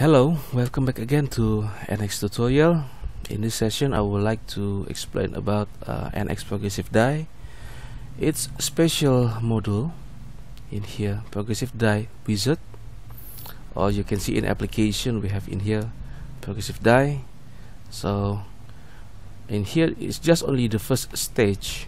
Hello, welcome back again to NX tutorial. In this session I would like to explain about uh, NX Progressive Die. It's special module in here, Progressive Die Wizard. Or you can see in application we have in here Progressive Die. So in here it's just only the first stage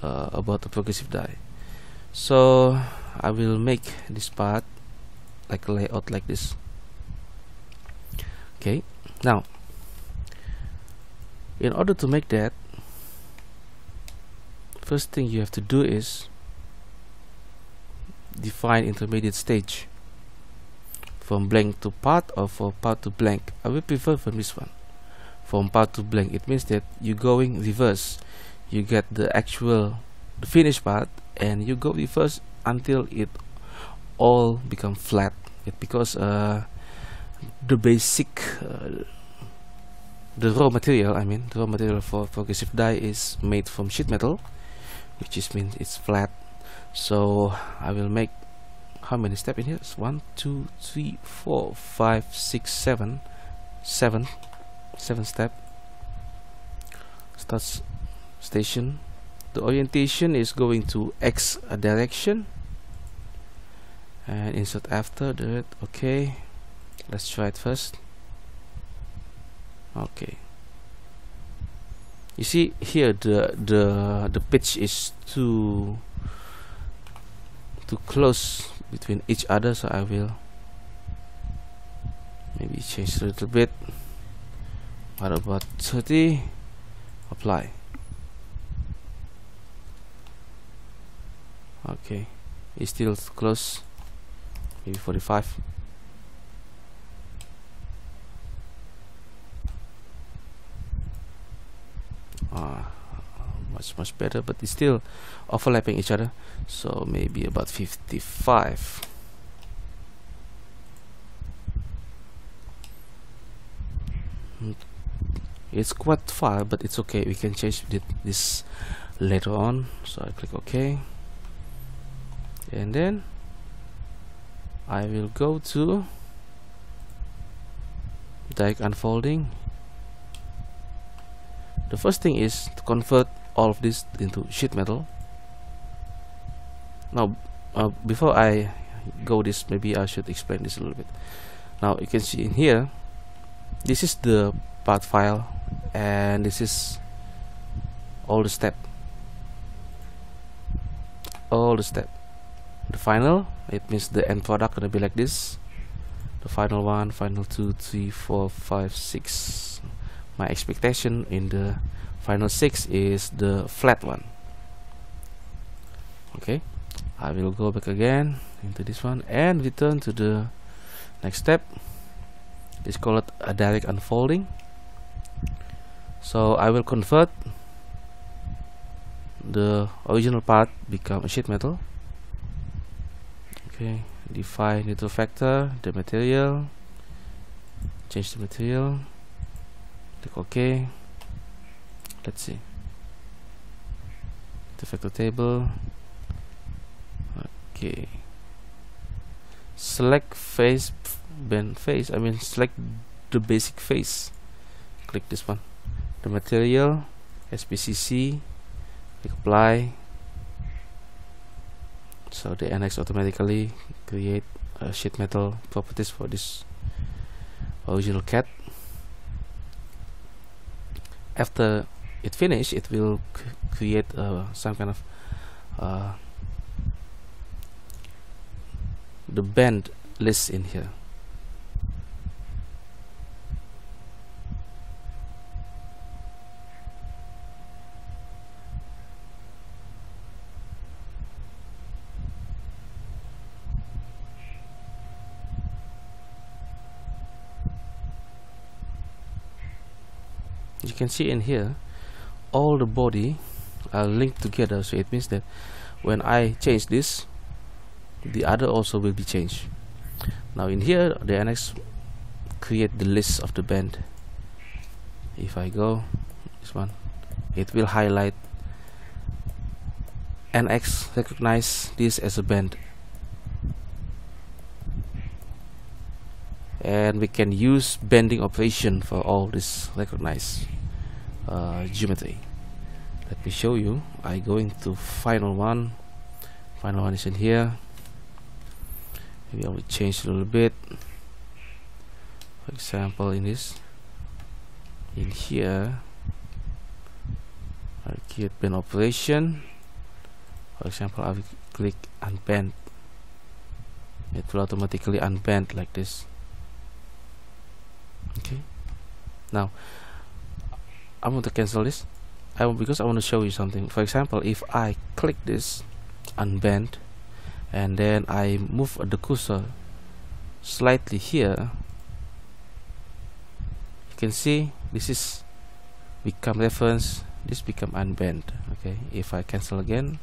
uh, about the Progressive Die. So I will make this part like a layout like this. Okay now in order to make that first thing you have to do is define intermediate stage from blank to part or from part to blank. I will prefer from this one from part to blank. It means that you're going reverse. You get the actual the finished part and you go reverse until it all become flat. Because uh, the basic uh, the raw material I mean the raw material for progressive die is made from sheet metal which is means it's flat. So I will make how many steps in here? It's one two three four five six seven seven seven step. Starts station. The orientation is going to X direction and insert after it okay. Let's try it first. Okay. You see here the the the pitch is too too close between each other so I will maybe change a little bit. What about 30 apply. Okay. It's still close maybe 45 ah much much better but it's still overlapping each other. So maybe about 55 hmm. it's quite far but it's okay. We can change this later on. So I click OK and then I will go to die unfolding. The first thing is to convert all of this into sheet metal. Now uh, before I go this maybe I should explain this a little bit. Now you can see in here this is the part file and this is all the step. All the step the final it means the end product gonna be like this. The final one final two three four five six. My expectation in the final six is the flat one. Okay I will go back again into this one and return to the next step. Let's call it a direct unfolding. So I will convert the original part become a sheet metal okay define neutral factor the material. Change the material. Click ok. Let's see. The factor table. Okay. Select face bend face. I mean select the basic face. Click this one. The material SPCC click apply so the NX automatically create uh, sheet metal properties for this original CAD after it finish it will create uh, some kind of uh, the bend list in here you can see in here all the body are linked together. So it means that when I change this the other also will be changed. Now in here the NX create the list of the band. If I go this one it will highlight NX recognize this as a band. And we can use bending operation for all this recognized uh, geometry. Let me show you. I go into final one. Final one is in here. Maybe I will change a little bit. For example in this in here I create bend operation. For example I will click unbend. It will automatically unbend like this. Okay. Now I want to cancel this. I because I want to show you something. For example if I click this unbend and then I move the cursor slightly here you can see this is become reference this become unbend okay? If I cancel again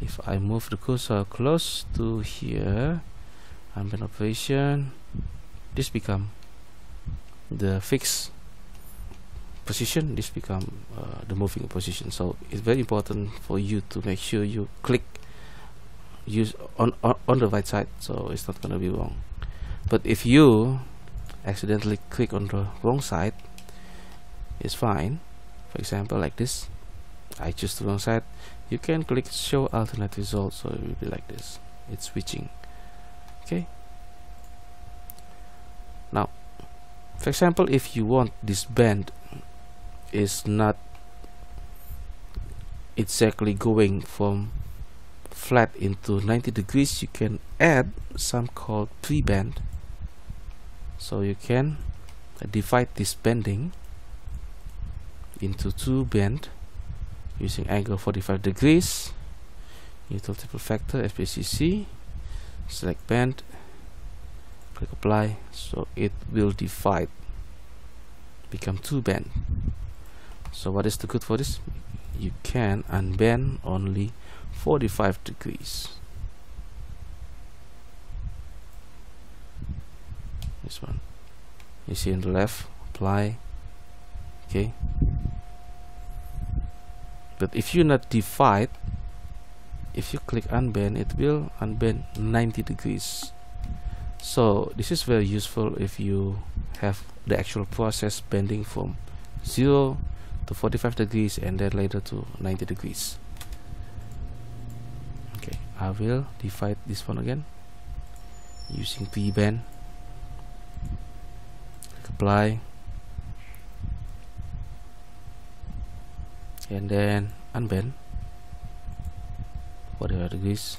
if I move the cursor close to here unbend operation this become the fixed position this become uh, the moving position. So it's very important for you to make sure you click use on, on on the right side so it's not gonna be wrong. But if you accidentally click on the wrong side it's fine. For example like this. I choose the wrong side. You can click show alternate results so it will be like this. It's switching. Okay? Now for example if you want this bend is not exactly going from flat into 90 degrees you can add some called pre-bend. So you can divide this bending into two bend using angle 45 degrees. Neutral triple factor SPCC select bend click apply. So it will divide become two bend so what is the good for this? You can unbend only 45 degrees. This one. You see on the left apply. Okay. But if you not divide if you click unbend it will unbend 90 degrees. So this is very useful if you have the actual process bending from 0 to 45 degrees and then later to 90 degrees. Okay I will divide this one again using pre-bend apply. And then unbend. Whatever degrees.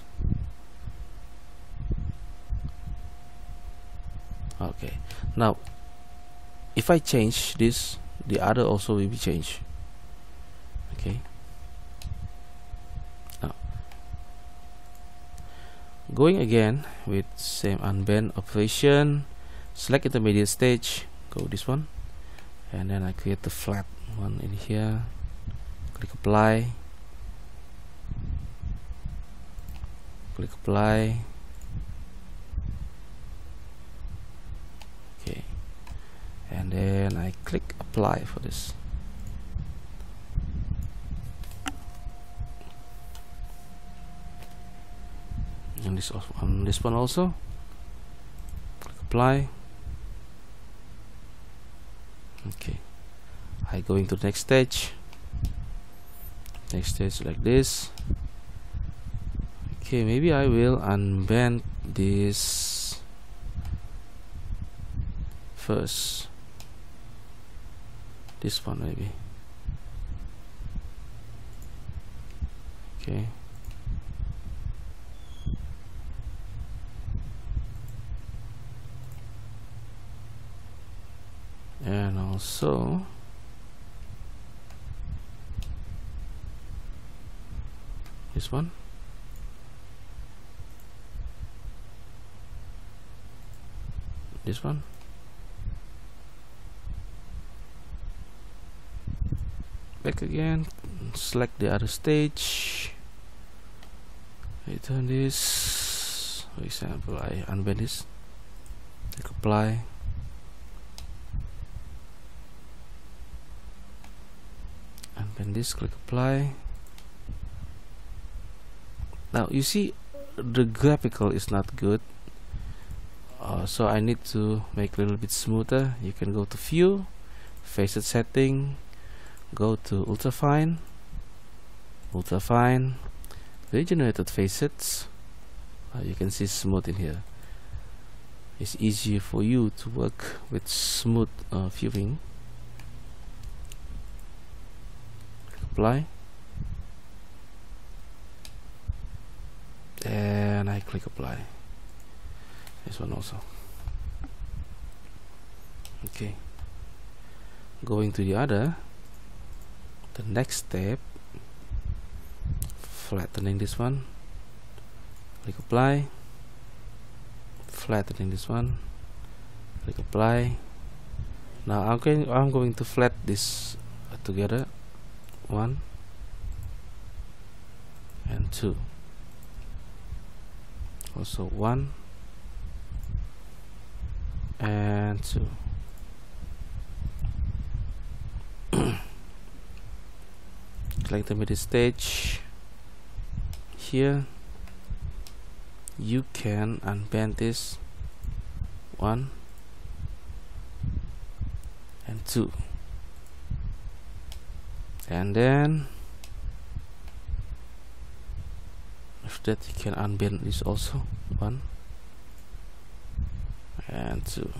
Okay. Now if I change this the other also will be changed. Okay. Now going again with same unbend operation select intermediate stage go this one and then I create the flat one in here click apply click apply okay and then I click apply for this. And this on this one also. Click apply. Okay. I go into the next stage. Next stage like this. Okay maybe I will unbend this first this one maybe. Okay. And also this one. This one back again. Select the other stage. Return this. For example I unbend this. Click apply. Unbend this click apply. Now you see the graphical is not good. Uh, so I need to make a little bit smoother. You can go to view facet setting go to ultrafine. Ultrafine. Regenerated facets uh, you can see smooth in here. It's easier for you to work with smooth uh, viewing apply. And I click apply. This one also. Okay. Going to the other the next step flattening this one click apply flattening this one click apply. Now I'm going I'm going to flat this together one and two. Also one and two select the middle stage here you can unbend this one and two. And then after that you can unbend this also one and two.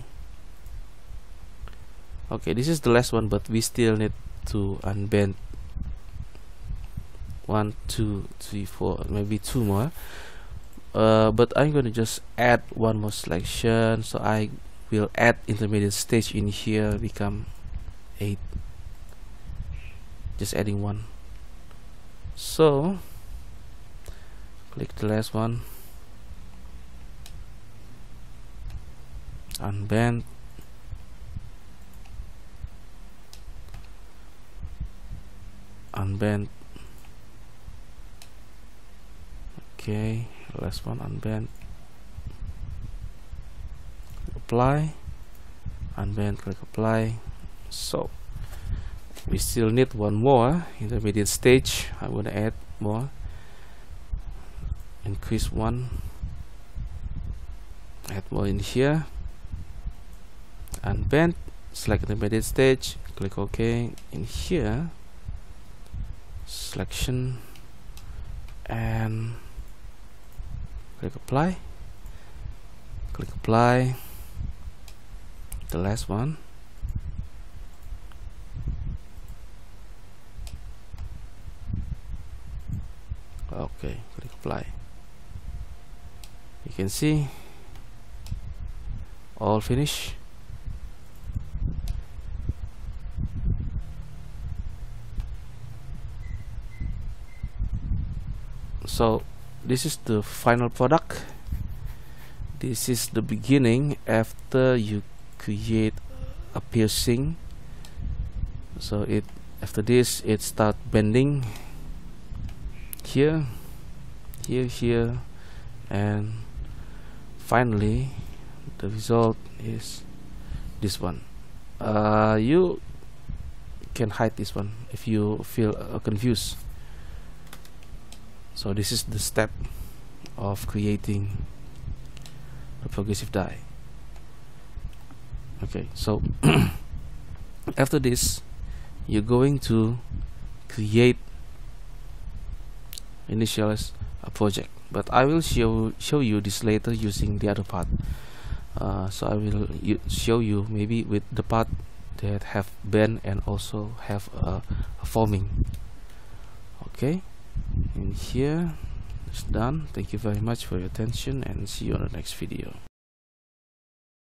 Okay this is the last one but we still need to unbend one two three four maybe two more. Uh, but I'm gonna just add one more selection. So I will add intermediate stage in here. Become 8 just adding one. So click the last one. Unbend. Unbend okay last one unbend apply. Unbend click apply. So we still need one more. Intermediate stage I want to add more. Increase one. Add more in here. Unbend select intermediate stage click OK in here. Selection. And click apply. Click apply. The last one. Okay click apply. You can see. All finish. So this is the final product. This is the beginning after you create a piercing. So it after this it start bending. Here here here and finally the result is this one. Uh, you can hide this one if you feel uh, confused so this is the step of creating a progressive die okay so after this you're going to create initialize a project. But I will show show you this later using the other part. Uh, so I will show you maybe with the part that have bend and also have a, a forming. Okay in here it's done. Thank you very much for your attention and see you on the next video